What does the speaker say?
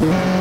Yeah.